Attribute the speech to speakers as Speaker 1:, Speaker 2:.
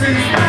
Speaker 1: Když